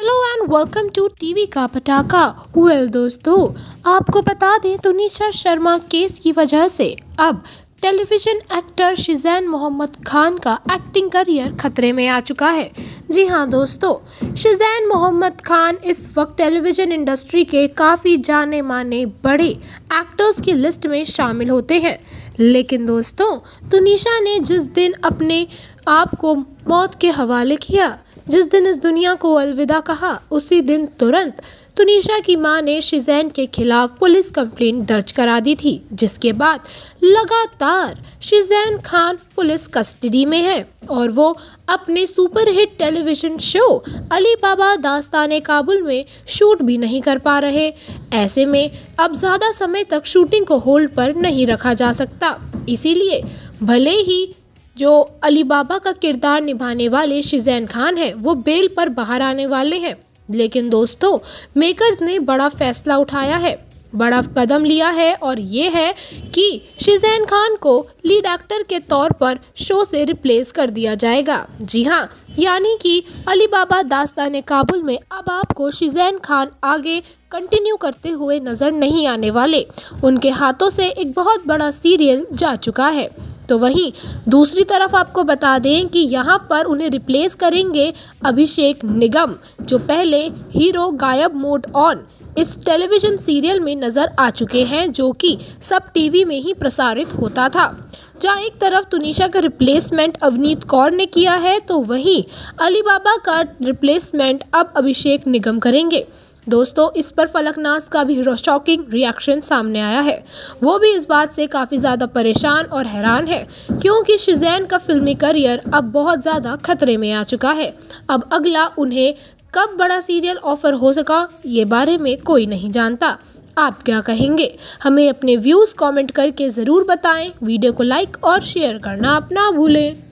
Hello and welcome to TV का पटाखा। Well दोस्तों, आपको बता दें तो निशा शर्मा केस की वजह से अब टेलीविज़न एक्टर शिजैन मोहम्मद खान का एक्टिंग करियर खतरे में आ चुका है। जी हाँ दोस्तों, शिजैन मोहम्मद खान इस वक्त टेलीविज़न इंडस्ट्री के काफ़ी जाने माने बड़े एक्टर्स की लिस्ट में शामिल होते हैं। लेकिन दोस्तों तुनिशा ने जिस दिन अपने आप को मौत के हवाले किया जिस दिन इस दुनिया को अलविदा कहा, उसी दिन तुरंत तुनिशा की माँ ने शिजैन के खिलाफ पुलिस कंप्लेंट दर्ज करा दी थी, जिसके बाद लगातार शिजैन खान पुलिस कस्टडी में है और वो अपने superhit television show Ali Baba Dastaan Kabul में शूट भी नहीं कर पा रहे। ऐसे में अब ज़्यादा समय तक शूटिंग को होल्ड पर नहीं रखा जा सकता। इसीलिए भले ही जो अली बाबा का किरदार निभाने वाले शिजैन खान हैं, वो बेल पर बाहर आने वाले हैं। लेकिन दोस्तों, मेकर्स ने बड़ा फैसला उठाया है। बड़ा कदम लिया है और ये है कि शिजैन खान को लीड एक्टर के तौर पर शो से रिप्लेस कर दिया जाएगा। जी हाँ यानी कि अली बाबा दास्तान काबुल में अब आपको शिजैन खान आगे कंटिन्यू करते हुए नज़र नहीं आने वाले। उनके हाथों से एक बहुत बड़ा सीरियल जा चुका है। तो वहीं दूसरी तरफ़ आपको बता दें कि यहाँ पर उन्हें रिप्लेस करेंगे अभिषेक निगम, जो पहले हीरो गायब मोड ऑन इस टेलीविज़न सीरियल में नज़र आ चुके हैं, जो कि सब टीवी में ही प्रसारित होता था। जहाँ एक तरफ़ तुनिशा का रिप्लेसमेंट अवनीत कौर ने किया है तो वहीं अली बाबा का रिप्लेसमेंट अब अभिषेक निगम करेंगे। दोस्तों, इस पर फलकनाज का भी शॉकिंग रिएक्शन सामने आया है। वो भी इस बात से काफ़ी ज़्यादा परेशान और हैरान है, क्योंकि शिजैन का फिल्मी करियर अब बहुत ज़्यादा खतरे में आ चुका है। अब अगला उन्हें कब बड़ा सीरियल ऑफ़र हो सका, ये बारे में कोई नहीं जानता। आप क्या कहेंगे? हमें अपने व्यूज़ कमेंट करके ज़रूर बताएँ, वीडियो को लाइक और शेयर करना अपना भूलें।